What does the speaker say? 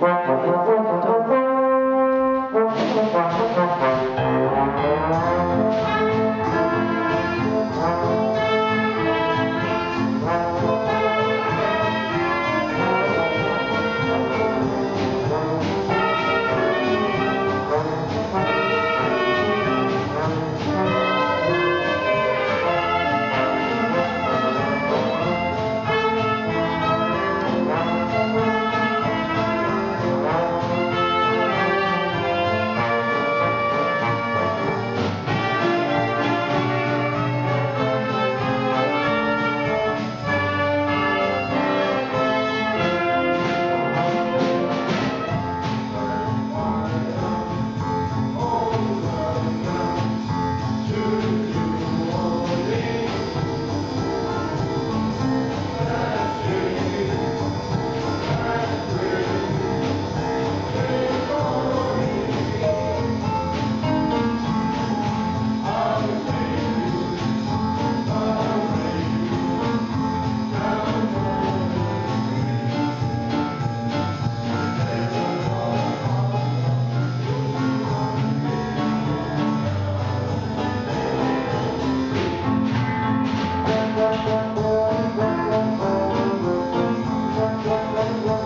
Don't one, one.